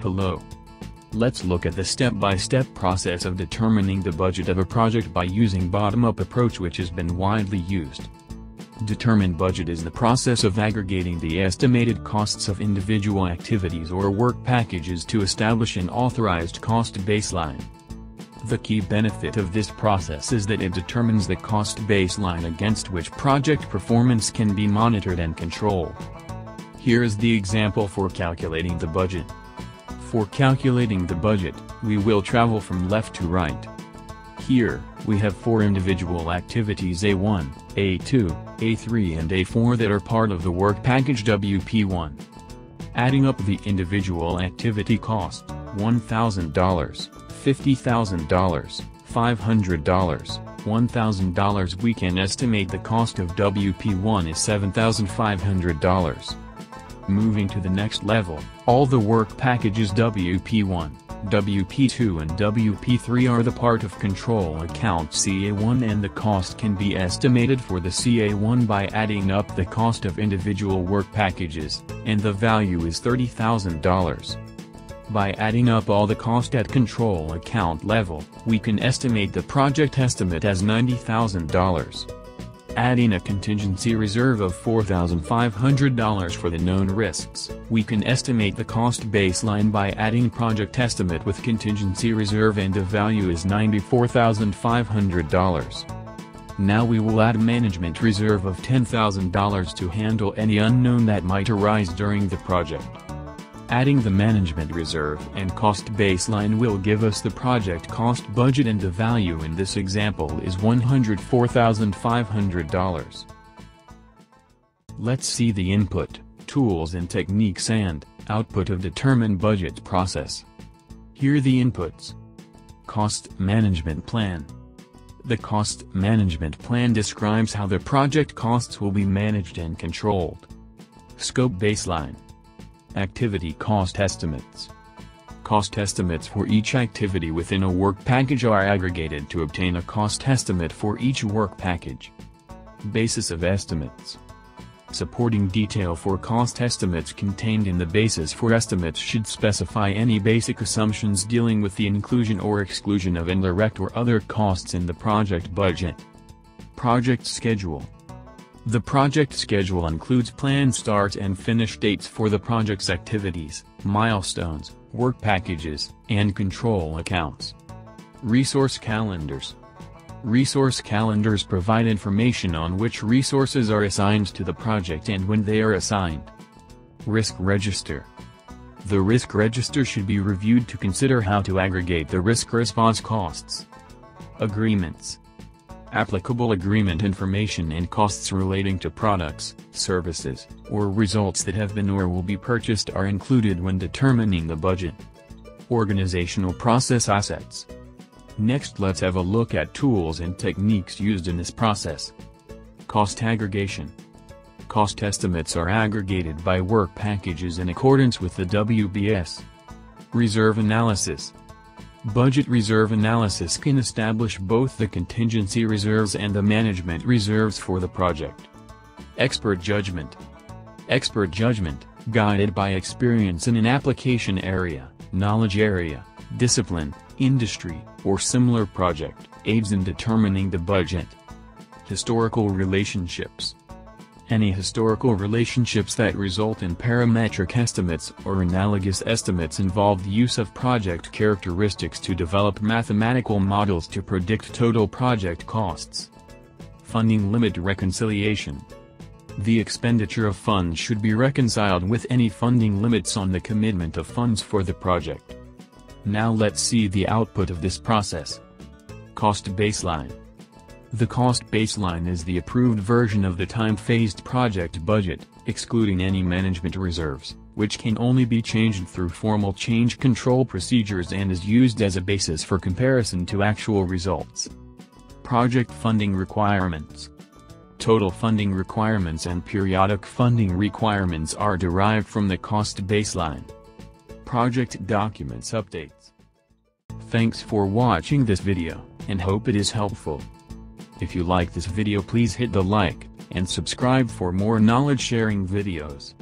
below. Let's look at the step-by-step -step process of determining the budget of a project by using bottom-up approach which has been widely used. Determine budget is the process of aggregating the estimated costs of individual activities or work packages to establish an authorized cost baseline. The key benefit of this process is that it determines the cost baseline against which project performance can be monitored and controlled. Here is the example for calculating the budget. For calculating the budget, we will travel from left to right. Here, we have four individual activities A1, A2, A3 and A4 that are part of the work package WP1. Adding up the individual activity cost, $1,000, $50,000, $500, $1,000 we can estimate the cost of WP1 is $7,500. Moving to the next level, all the work packages WP1, WP2 and WP3 are the part of control account CA1 and the cost can be estimated for the CA1 by adding up the cost of individual work packages, and the value is $30,000. By adding up all the cost at control account level, we can estimate the project estimate as $90,000. Adding a contingency reserve of $4,500 for the known risks, we can estimate the cost baseline by adding project estimate with contingency reserve and the value is $94,500. Now we will add management reserve of $10,000 to handle any unknown that might arise during the project. Adding the management reserve and cost baseline will give us the project cost budget and the value in this example is $104,500. Let's see the input, tools and techniques and output of determine budget process. Here the inputs. Cost Management Plan The cost management plan describes how the project costs will be managed and controlled. Scope Baseline Activity Cost Estimates Cost estimates for each activity within a work package are aggregated to obtain a cost estimate for each work package. Basis of estimates Supporting detail for cost estimates contained in the basis for estimates should specify any basic assumptions dealing with the inclusion or exclusion of indirect or other costs in the project budget. Project Schedule the project schedule includes planned start and finish dates for the project's activities, milestones, work packages, and control accounts. Resource calendars. Resource calendars provide information on which resources are assigned to the project and when they are assigned. Risk register. The risk register should be reviewed to consider how to aggregate the risk response costs. Agreements applicable agreement information and costs relating to products, services, or results that have been or will be purchased are included when determining the budget. Organizational process assets. Next let's have a look at tools and techniques used in this process. Cost aggregation. Cost estimates are aggregated by work packages in accordance with the WBS. Reserve analysis. Budget reserve analysis can establish both the contingency reserves and the management reserves for the project. Expert judgment. Expert judgment, guided by experience in an application area, knowledge area, discipline, industry, or similar project, aids in determining the budget. Historical relationships. Any historical relationships that result in parametric estimates or analogous estimates involve the use of project characteristics to develop mathematical models to predict total project costs. Funding limit reconciliation. The expenditure of funds should be reconciled with any funding limits on the commitment of funds for the project. Now let's see the output of this process. Cost baseline. The cost baseline is the approved version of the time-phased project budget, excluding any management reserves, which can only be changed through formal change control procedures and is used as a basis for comparison to actual results. Project funding requirements Total funding requirements and periodic funding requirements are derived from the cost baseline. Project documents updates. Thanks for watching this video, and hope it is helpful. If you like this video please hit the like, and subscribe for more knowledge sharing videos.